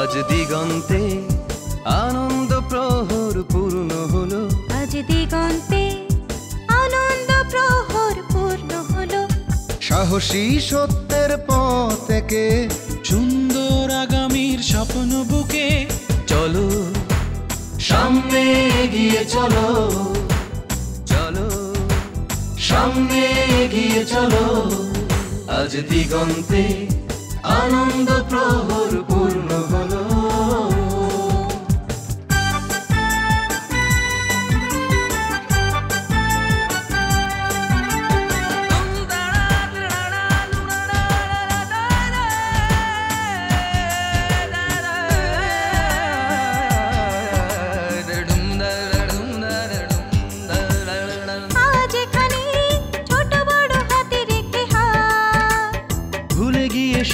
আজ দিগন্তে আনন্দ প্রহর পূর্ণ হলো। আজ দিগন্তে আনন্দ প্রহর পূর্ণ হলো। সাহসী সত্যের পথ থেকে সুন্দর আগামীর স্বপ্ন বুকে। চলো সামনে এগিয়ে চলো। চলো সামনে এগিয়ে চলো। আজ দিগন্তে আনন্দ প্রহর পূর্ণ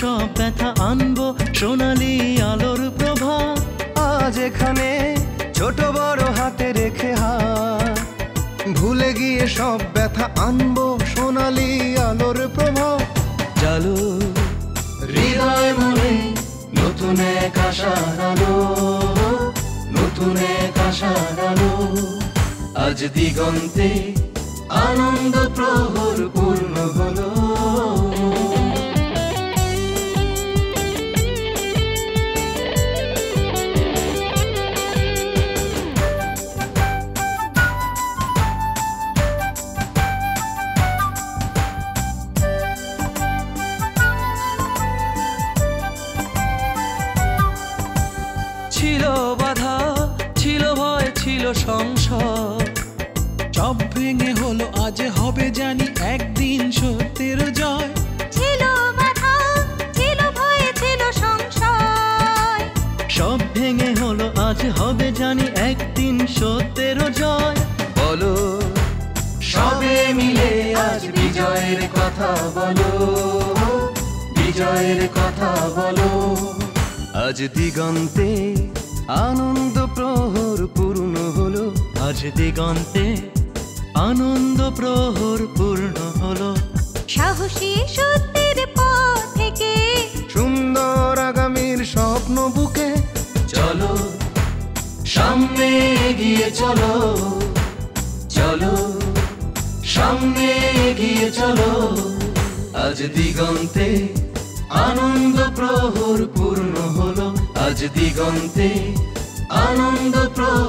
সব ব্যথা আনব সোনালি আলোর প্রভা। আজ এখানে ছোট বড় হাতে রেখে হাত ভুলে গিয়ে সব ব্যথা আনব সোনালি আলোর প্রভা। চালু হৃদয় মনে নতুন এক আশার আলো। নতুন এক আশার আলো। আজ দিগন্তে আনন্দ প্রহর সংশয় সব ভেঙে হলো আজ হবে জানি একদিন সত্যের জয়। ছিল বাধা ছিল ভয় ছিল সংশয়। সব ভেঙে হলো আজ হবে জানি একদিন সত্যের জয়। বলো সবে মিলে আজ বিজয়ের কথা বলো। বিজয়ের কথা বলো। আজ দিগন্তে আনন্দ হলো আজ দিগন্তে আনন্দ প্রহর পূর্ণ হলো। সাহসী সত্যের পথ থেকে। সুন্দর আগামীর স্বপ্ন বুকে চলো সামনে এগিয়ে চলো চলো সামনে এগিয়ে চলো। আজ দিগন্তে আনন্দ প্রহর পূর্ণ হলো। আজ দিগন্তে আনন্দ প্রহর